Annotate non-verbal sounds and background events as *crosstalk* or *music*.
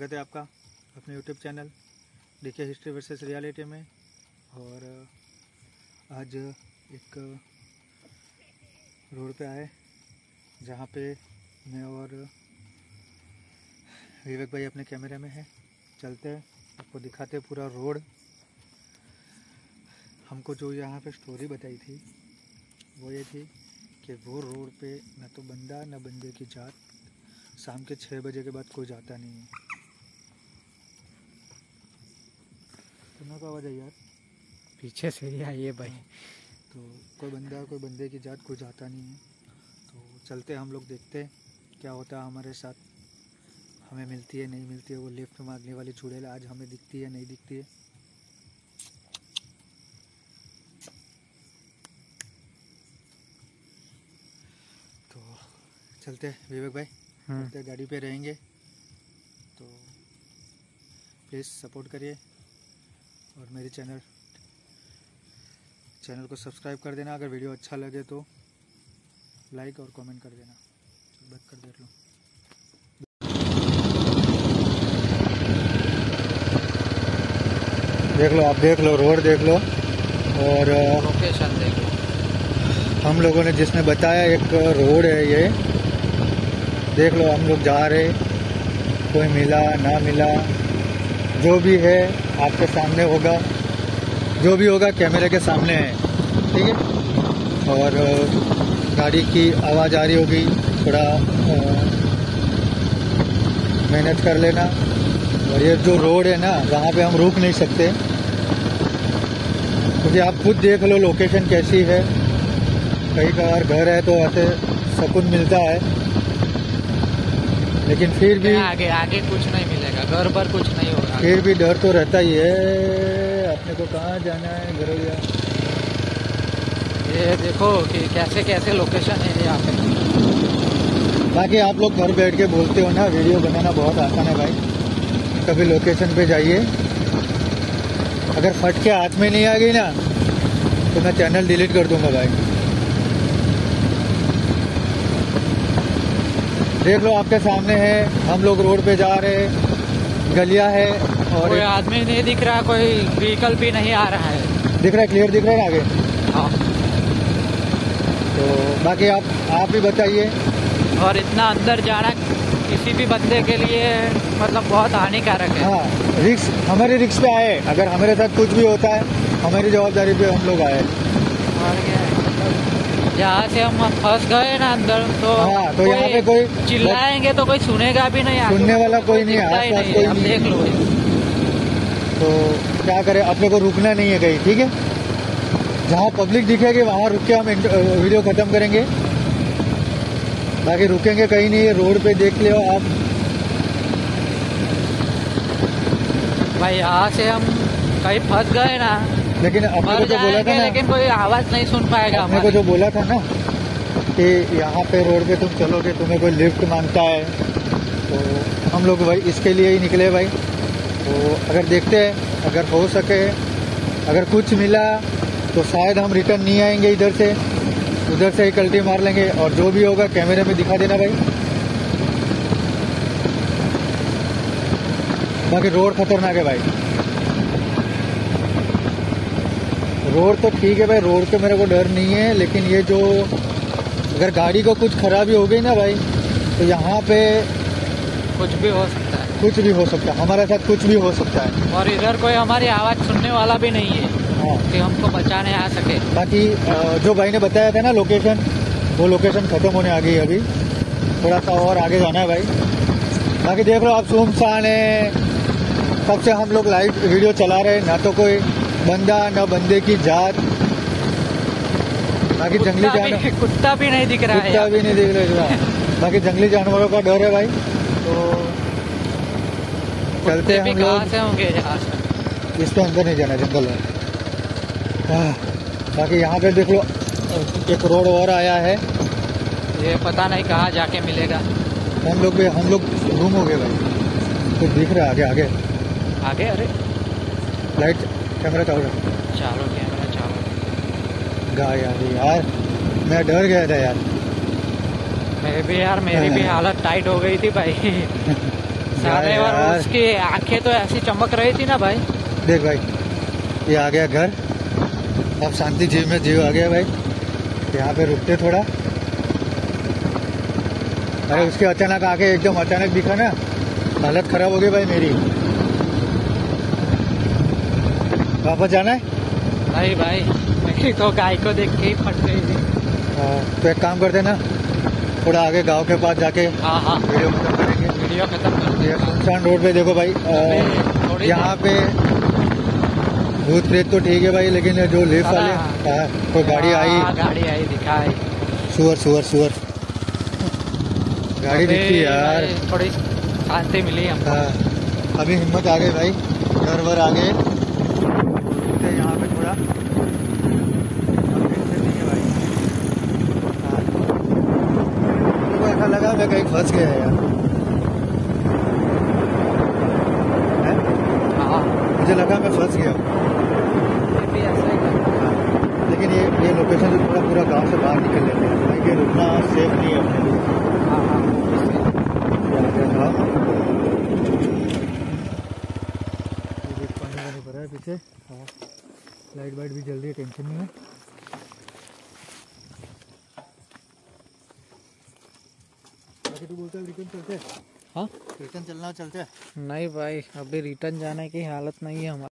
स्वागत है आपका अपने YouTube channel DK history versus reality में। और आज एक रोड पे आए, जहाँ पे मैं और विवेक भाई अपने कैमरे में है। चलते हैं, आपको दिखाते हैं पूरा रोड। हमको जो यहाँ पे स्टोरी बताई थी, वो ये थी कि वो रोड पे न तो बंदा, न बंदे की जात। शाम के छः बजे के बाद कोई जाता नहीं है। सुना का आवाज़ है यार। पीछे से ही आई है भाई। तो कोई बंदा कोई बंदे की जात कोई जाता नहीं है। तो चलते हम लोग देखते हैं क्या होता है हमारे साथ। हमें मिलती है नहीं मिलती है वो लिफ्ट मारने वाली चुड़ैल आज हमें दिखती है नहीं दिखती है। तो चलते विवेक भाई हम्म, चलते गाड़ी पे रहेंगे। तो प्लीज़ सपोर्ट करिए। और मेरे चैनल चैनल को सब्सक्राइब कर देना। अगर वीडियो अच्छा लगे तो लाइक और कमेंट कर देना। बंद कर देख लो देख लो आप देख लो रोड देख लो। और लोकेशन देख लो। हम लोगों ने जिसने बताया एक रोड है ये। देख लो हम लोग जा रहे। कोई मिला ना मिला। जो भी है आपके सामने होगा। जो भी होगा, कैमरे के सामने है। ठीक है? और गाड़ी की आवाज़ आ रही होगी, थोड़ा मेहनत कर लेना। और ये जो रोड है ना, वहाँ पे हम रुक नहीं सकते। क्योंकि तो आप खुद देख लो लोकेशन कैसी है। कई बार घर है तो ऐसे सुकून मिलता है। लेकिन फिर भी आगे आगे कुछ नहीं घर पर कुछ नहीं होगा फिर भी डर तो रहता ही है। अपने को कहाँ जाना है घरोया ये देखो कि कैसे कैसे लोकेशन है यहाँ पे। बाकी आप लोग घर बैठ के बोलते हो ना वीडियो बनाना बहुत आसान है भाई। कभी लोकेशन पे जाइए। अगर फट के हाथ में नहीं आ गई ना तो मैं चैनल डिलीट कर दूँगा भाई। देख लो आपके सामने है हम लोग रोड पे जा रहे हैं। गलियाँ है और कोई आदमी नहीं दिख रहा कोई व्हीकल भी नहीं आ रहा है। दिख रहा है क्लियर दिख रहा है आगे? हाँ। तो बाकी आप आप ही बताइए। और इतना अंदर जाना किसी भी बंदे के लिए मतलब बहुत हानिकारक है। हाँ रिक्स हमारे रिक्स पे आए। अगर हमारे साथ कुछ भी होता है हमारी जवाबदारी पे हम लोग आए। और क्या? जहाँ से हम फंस गए ना अंदर तो हाँ, तो यहाँ पे कोई- चिल्लाएँगे तो कोई सुनेगा भी नहीं सुनने वाला कोई नहीं आसपास नहीं कोई नहीं देख लो। तो क्या करें अपने को रुकना नहीं है कहीं ठीक है? जहाँ पब्लिक दिखेगी वहाँ रुक के हम वीडियो खत्म करेंगे। बाकी रुकेंगे कहीं नहीं रोड पे देख लियो आप। भाई यहाँ से हम कहीं फंस गए ना लेकिन अपने को जो बोला था ना लेकिन कोई आवाज़ नहीं सुन पाएगा अपने को जो बोला था ना कि यहाँ पे रोड पे तुम चलोगे तुम्हें कोई लिफ्ट माँगता है तो हम लोग भाई इसके लिए ही निकले भाई। तो अगर देखते हैं अगर हो सके अगर कुछ मिला तो शायद हम रिटर्न नहीं आएँगे इधर से। उधर से ही कल्टी मार लेंगे और जो भी होगा कैमरे में दिखा देना भाई। बाकी रोड खतरनाक है भाई। रोड तो ठीक है भाई रोड पे मेरे को डर नहीं है लेकिन ये जो अगर गाड़ी को कुछ खराबी हो गई ना भाई तो यहाँ पे कुछ भी हो सकता है। कुछ भी हो सकता है हमारे साथ कुछ भी हो सकता है। और इधर कोई हमारी आवाज़ सुनने वाला भी नहीं है हाँ। कि हमको बचाने आ सके। बाकी जो भाई ने बताया था ना लोकेशन वो लोकेशन खत्म होने आ गई है अभी। थोड़ा सा और आगे जाना है भाई। बाकी देख लो आप सुनसान है कब से हम लोग लाइव वीडियो चला रहे हैं ना तो कोई बंदा ना बंदे की जात बाकी जंगली जानवर कुत्ता भी नहीं दिख रहा है कुत्ता भी नहीं दिख रहा है। बाकी जंगली जानवरों का डर है भाई। तो चलते हैं हम लोग। से होंगे इसके अंदर नहीं जाना जंगल में बाकी यहाँ पे देख लो एक रोड और आया है। ये पता नहीं कहाँ जाके मिलेगा। हम लोग भी हम लोग हो गए भाई। कुछ दिख रहा है आगे आगे। आगे अरे। लाइट कैमरा चालू रख। चालो कैमरा चालो। गाय आ गई यार मैं डर गया था यार। मेरे भी यार मेरी भी हाँ। हालत टाइट हो गई थी भाई। *laughs* सारे और यार। उसकी आँखें तो ऐसी चमक रही थी ना भाई। देख भाई ये आ गया घर। अब शांति जीव में जीव आ गया भाई। यहाँ पे रुकते थोड़ा। अरे उसके अचानक आके एकदम अचानक दिखा ना। हालत खराब हो गई भाई मेरी। वापस जाना है? नहीं भाई मेरी तो गाय को देख के ही फट गई थी। हाँ, तो एक काम करते ना थोड़ा आगे गाँव के पास जाके हाँ हाँ। वीडियो खत्म करेंगे। वीडियो खत्म कर ये सुनसान रोड पे देखो भाई यहाँ पे भूत प्रेत तो ठीक है भाई लेकिन जो लिफ्ट वाले कोई गाड़ी आई। गाड़ी आई दिखाई। सुअर सुअर सुअर। गाड़ी दिखती यार। थोड़ी शांति मिली हमको। अभी हिम्मत आ गई भाई घर वर आ गए तो यहाँ पे थोड़ा। है हाँ। ऐसा लगा मैं कहीं फंस गया यार। हाँ। मुझे लगा मैं फंस गया ये भी ऐसा ही था। लेकिन ये ये लोकेशन से पूरा पूरा गाँव से बाहर निकल लेते हैं भाई ये रुकना सेफ़ नहीं है अपने लिए हाँ हाँ इसलिए। क्या क्या था ये देख पानी वानी भरा है पीछे हाँ लाइट वाइट भी जल्दी है टेंशन नहीं है। बाकी तू बोलता है रिटर्न चलते हाँ? रिटर्न चलना चलते नहीं भाई अभी रिटर्न जाने की हालत नहीं है हमारी।